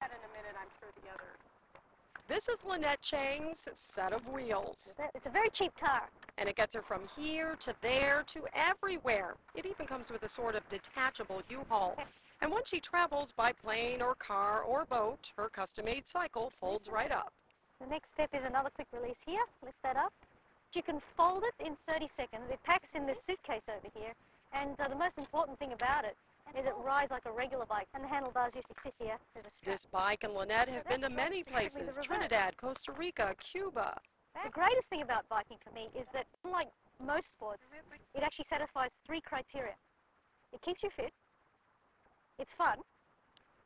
that in a minute, I'm sure the other. This is Lynette Chiang's set of wheels, It's a very cheap car. and it gets her from here to there to everywhere. It even comes with a sort of detachable U-Haul. And when she travels by plane or car or boat, her custom-made cycle folds right up. The next step is another quick release here. Lift that up. You can fold it in 30 seconds. It packs in this suitcase over here. And uh, the most important thing about it is it rides like a regular bike. And the handlebars usually sit here. There's a strap. This bike and Lynette have been to many places. Trinidad, Costa Rica, Cuba. The greatest thing about biking for me is that, unlike most sports, it actually satisfies three criteria. It keeps you fit, it's fun,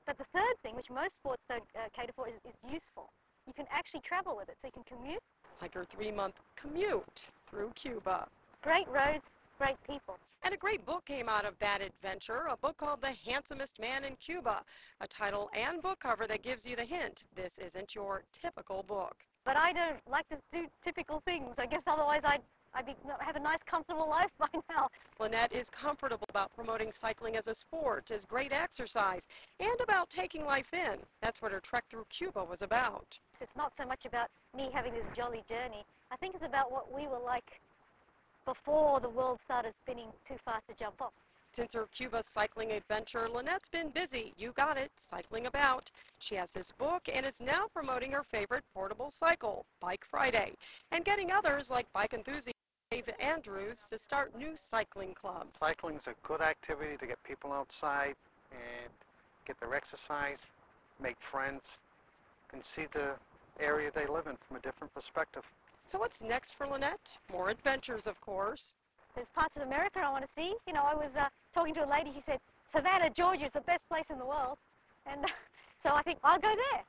but the third thing, which most sports don't uh, cater for, is, is useful. You can actually travel with it, so you can commute. like her three-month commute through Cuba. Great roads, great people. And a great book came out of that adventure, a book called The Handsomest Man in Cuba, a title and book cover that gives you the hint this isn't your typical book. But I don't like to do typical things. I guess otherwise I'd, I'd be, have a nice, comfortable life by now. Lynette is comfortable about promoting cycling as a sport, as great exercise, and about taking life in. That's what her trek through Cuba was about. It's not so much about me having this jolly journey. I think it's about what we were like before the world started spinning too fast to jump off. Since her Cuba cycling adventure, Lynette's been busy. You got it, cycling about. She has this book and is now promoting her favorite portable cycle, Bike Friday, and getting others like bike enthusiast Dave Andrews to start new cycling clubs. Cycling's a good activity to get people outside and get their exercise, make friends, and see the area they live in from a different perspective. So what's next for Lynette? More adventures, of course. There's parts of America I want to see. You know, I was uh, talking to a lady, she said, Savannah, Georgia is the best place in the world. And so I think I'll go there.